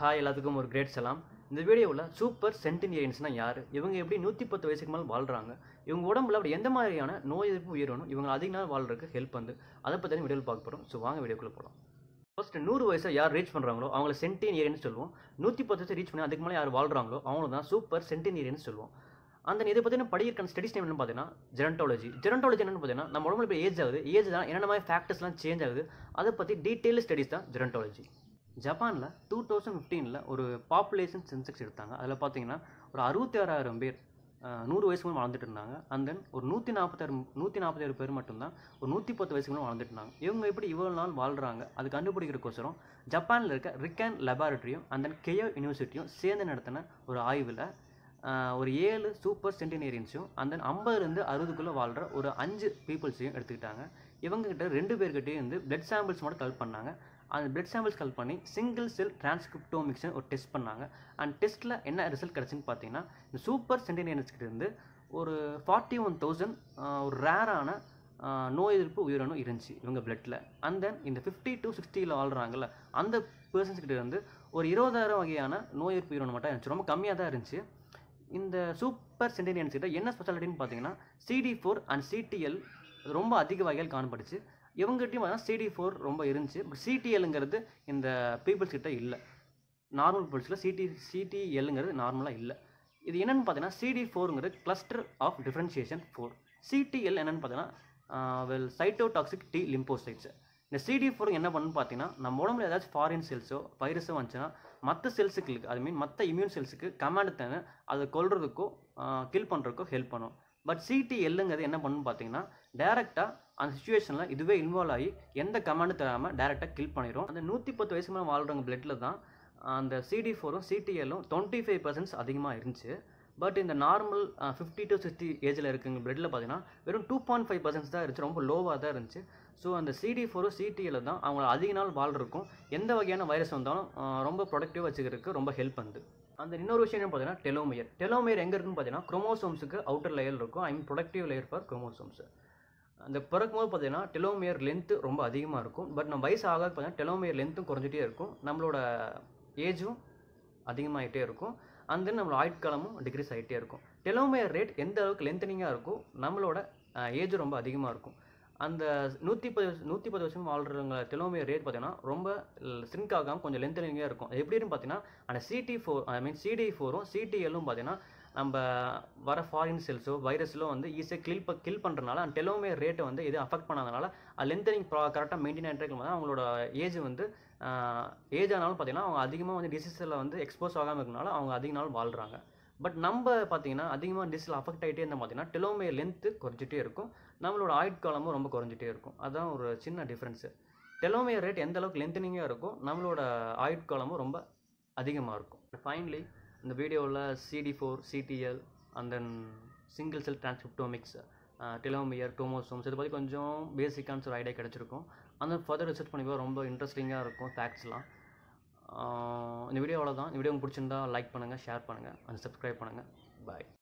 Hi எல்லாத்துக்கும் ஒரு great சலாம். இந்த வீடியோவில் சூப்பர் சென்டினியன்ஸ்னால் யார்? இவங்க எப்படி நூற்றி பத்து வயசுக்கு மேலே வாழ்கிறாங்க இவங்க உடம்புல அப்படி எந்த மாதிரியான நோய் எதிர்ப்பு உயிரணும் இவங்க அதிக நாள் வாழ்றதுக்கு ஹெல்ப் வந்து அதை பற்றி வீடியோவில் பார்க்க போகிறோம் ஸோ வாங்க வீடியோக்குள்ளே போகலாம் ஃபர்ஸ்ட் நூறு வயசை யார் ரீச் பண்ணுறாங்களோ அவங்கள சென்டினியர்னு சொல்லுவோம். நூற்றி பத்து வயசு ரீச் பண்ணி அதுக்கு மேலே யார் வாழ்கிறாங்களோ அவங்களும் தான் சூப்பர் சென்டினியர்னு சொல்லுவோம். அந்த இதை பற்றின படிக்கிற ஸ்டடிஸ் நேம் என்னன்னு பார்த்தீங்கன்னா ஜெரண்டாலஜி ஜெரண்டாலஜி என்னன்னு பார்த்தீங்கன்னா நம்ம உடம்புல இப்போ ஏஜ் ஆகுது. ஏஜ் தான் என்னென்ன மாதிரி ஃபேக்டர்ஸ்லாம் சேஞ்ச் ஆகுது அதை பற்றி டீட்டெயில் ஸ்டடிஸ் தான் ஜெரண்டாலஜி ஜப்பானில் டூ தௌசண்ட் ஃபிஃப்டீனில் ஒரு பாப்புலேஷன் சென்செக்ஸ் எடுத்தாங்க. அதில் பார்த்தீங்கன்னா ஒரு அறுபத்தி ஆறாயிரம் பேர் நூறு வயசுக்கு மேலே வாழ்ந்துட்டு இருந்தாங்க. அண்ட் தென் ஒரு நூற்றி நாற்பத்தாறு நூற்றி நாற்பத்தாறு பேர் மட்டும்தான் ஒரு நூற்றி பத்து வயசுக்கு மேலே வாழ்ந்துட்டு இருந்தாங்க. இவங்க எப்படி இவ்வளோ நாள் வாழ்கிறாங்க அது கண்டுபிடிக்கிறக்கோசரம் ஜப்பானில் இருக்க ரிக்கன் லெபார்ட்ரியும் அண்ட் தென் கெயோ யூனிவர்சிட்டியும் சேர்ந்து நடத்தின ஒரு ஆய்வில் ஒரு ஏழு சூப்பர் சென்டினேரியன்ஸையும் அண்ட் தென் ஐம்பதுலேருந்து அறுபதுக்குள்ளே வாழ்கிற ஒரு அஞ்சு பீப்புள்ஸையும் எடுத்துக்கிட்டாங்க. இவங்ககிட்ட ரெண்டு பேர்கிட்டயும் வந்து பிளட் சாம்பிள்ஸ் மட்டும் கலெக்ட் பண்ணாங்க. அந்த பிளட் சாம்பிள்ஸ் கலெக்ட் பண்ணி சிங்கிள் செல் டிரான்ஸ்கிரிப்டோமிக்ஸ்னு ஒரு டெஸ்ட் பண்ணாங்க. அண்ட் டெஸ்ட்டில் என்ன ரிசல்ட் கிடச்சுன்னு பார்த்தீங்கன்னா இந்த சூப்பர் சென்டினியன்ஸ்கிட்ட இருந்து ஒரு ஃபார்ட்டி ஒன் தௌசண்ட் ஒரு ரேரான நோய் எதிர்ப்பு உயிரணு இருந்துச்சு இவங்க பிளட்டில் அண்ட் தென் இந்த ஃபிஃப்டி டு சிக்ஸ்டியில் வாழ்கிறாங்கல்ல அந்த பர்சன்ஸ்கிட்ட இருந்து ஒரு இருபதாயிரம் வகையான நோய் எதிர்ப்பு உயிரணு மட்டும் இருந்துச்சு. ரொம்ப கம்மியாக தான் இருந்துச்சு. இந்த சூப்பர் சென்டினியன்ஸ் கிட்ட என்ன ஸ்பெஷாலிட்டின்னு பார்த்தீங்கன்னா சிடி ஃபோர் அண்ட் சிடிஎல் ரொம்ப அதிக வகையில் காணப்பட்டுச்சு. இவங்ககிட்டையும் பார்த்தீங்கன்னா சிடி ஃபோர் ரொம்ப இருந்துச்சு. சிடிஎல்ங்கிறது இந்த பீப்புள்ஸ் கிட்ட இல்லை. நார்மல் பீப்புள்ஸில் சிடி சிடிஎல்ங்கிறது நார்மலாக இல்லை. இது என்னென்னு பார்த்தீங்கன்னா CD ஃபோருங்கிறது cluster of differentiation four CTL என்னென்னு பார்த்தீங்கன்னா வெல் சைட்டோடாக்சிக் டி லிம்போசைட்ஸ் இந்த சிடி ஃபோர் என்ன பண்ணுன்னு பார்த்தீங்கன்னா நம்ம உடம்புல ஏதாச்சும் ஃபாரின் செல்ஸோ வைரஸோ வந்துச்சுன்னா மற்ற செல்ஸுக்கு அது மீன் மற்ற இம்யூன் செல்ஸுக்கு கமாண்ட் தானே அதை கொல்றதுக்கோ கில் பண்ணுறதுக்கோ ஹெல்ப் பண்ணும். பட் சிடிஎல்லுங்கிறது என்ன பண்ணுன்னு பார்த்தீங்கன்னா டேரெக்டாக அந்த சுச்சுவேஷனில் இதுவே இன்வால்வ் ஆகி எந்த கமாண்டு தராமல் டேரெக்டாக கில் பண்ணிடும் அந்த நூற்றி பத்து வயசு மேலே வாழ்கிறவங்க பிளட்டில் தான் அந்த சிடி ஃபோரும் சிடிஎல்லும் டுவெண்ட்டி ஃபைவ் பர்சன்ட்ஸ் அதிகமாக இருந்துச்சு. பட் இந்த நார்மல் ஃபிஃப்டி டு சிக்ஸ்டி ஏஜில் இருக்குங்க பிளட்டில் பார்த்தீங்கன்னா வெறும் டூ பாயிண்ட் ஃபைவ் பர்சன்ட்ஸ் தான் இருந்துச்சு. ரொம்ப லோவாக தான் இருந்துச்சு. ஸோ அந்த சிடி ஃபோரும் சிடிஎல் தான் அவங்க அதிக நாள் வாழ்றதுக்கும் எந்த வகையான வைரஸ் வந்தாலும் ரொம்ப ப்ரொடக்டிவ் வச்சுக்கிறதுக்கு ரொம்ப ஹெல்ப் பண்ணுது. அந்த இன்னொரு விஷயம் என்ன பார்த்தீங்கன்னா டெலோமியர் டெலோமியர் எங்கே இருக்குன்னு பார்த்தீங்கன்னா குரோமோசோம்ஸுக்கு அவுட்டர் லேயர் இருக்கும். I mean protective layer for chromosomes அந்த பிறக்கும்போது பார்த்தீங்கன்னா டெலோமியர் லென்த்து ரொம்ப அதிகமாக இருக்கும். பட் நம்ம வயசு ஆக பார்த்தீங்கன்னா டெலோமியர் லென்த்தும் குறைஞ்சிட்டே இருக்கும். நம்மளோட ஏஜும் அதிகமாகிட்டே இருக்கும். அந்த தென் நம்மளோட ஆயுட்காலமும் டிக்ரீஸ் ஆகிட்டே இருக்கும். டெலோமியர் ரேட் எந்த அளவுக்கு லென்த்தனிங்காக இருக்கும் நம்மளோட ஏஜ் ரொம்ப அதிகமாக இருக்கும். அந்த நூற்றி பத்து நூற்றி பத்து வருஷம் வாழ்கிறவங்க டெலோமியர் ரேட் பார்த்தீங்கன்னா ரொம்ப ஸ்ட்ரிங்க் ஆகாமல் கொஞ்சம் லென்த்தனிங்காக இருக்கும். எப்படின்னு பார்த்தீங்கன்னா அந்த CD four I mean CD ஃபோரும் சிடிஎல்லும் பார்த்தீங்கன்னா நம்ம வர ஃபாரின் செல்ஸோ வைரஸ்லோ வந்து ஈஸியாக கில் ப கில் பண்ணுறதுனால அந்த டெலோமியர் ரேட்டை வந்து எதுவும் அஃபெக்ட் பண்ணாதனால லென்த்தனிங் ப்ரா கரெக்டாக மெயின்டைன் ஆகிட்டு இருக்கும்போது அவங்களோட ஏஜ் வந்து ஏஜ் ஆனாலும் பார்த்தீங்கன்னா அவங்க அதிகமாக வந்து டிசீஸில் வந்து எக்ஸ்போஸ் ஆகாமல் இருக்கனால அவங்க அதிக நாள் வாழ்கிறாங்க பட் நம்ம பார்த்தீங்கன்னா அதிகமாக டிசீஸில் அஃபெக்ட் ஆகிட்டே இருந்தால் பார்த்தீங்கன்னா டெலோமியர் லென்த்து குறைஞ்சிட்டே இருக்கும். நம்மளோட ஆயுட்காலமும் ரொம்ப குறைஞ்சிட்டே இருக்கும். அதுதான் ஒரு சின்ன டிஃப்ரென்ஸு டெலோமியர் ரேட் எந்த அளவுக்கு லென்த்தனிங்காக இருக்கும் நம்மளோட ஆயுட்காலமும் ரொம்ப அதிகமாக இருக்கும். ஃபைனலி இந்த வீடியோவில் CD four CTL and then single cell transcriptomics telomere டோமோசோம்ஸ் இதை பற்றி கொஞ்சம் பேசிக்கான ஒரு ஐடியா கிடச்சிருக்கும். அந்த ஃபர்தர் ரிசர்ச் பண்ணி ரொம்ப இன்ட்ரெஸ்டிங்காக இருக்கும் ஃபேக்ட்ஸ்லாம் uh, இந்த வீடியோ அவ்வளோதான் இந்த வீடியோ உங்களுக்கு பிடிச்சிருந்தா லைக் பண்ணுங்கள் ஷேர் பண்ணுங்கள் அண்ட் சப்ஸ்கிரைப் பண்ணுங்கள் பாய்